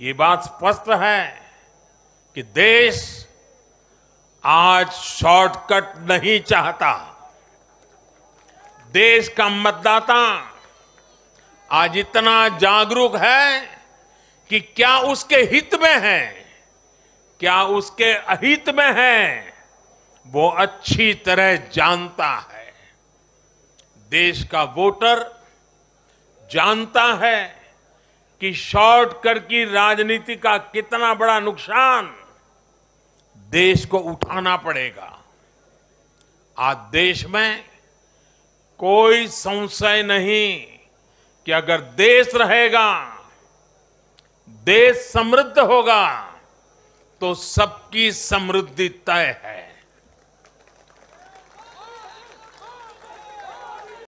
ये बात स्पष्ट है कि देश आज शॉर्टकट नहीं चाहता। देश का मतदाता आज इतना जागरूक है कि क्या उसके हित में है, क्या उसके अहित में है, वो अच्छी तरह जानता है। देश का वोटर जानता है। कि शॉर्टकट की राजनीति का कितना बड़ा नुकसान देश को उठाना पड़ेगा। आज देश में कोई संशय नहीं कि अगर देश रहेगा, देश समृद्ध होगा तो सबकी समृद्धि तय है।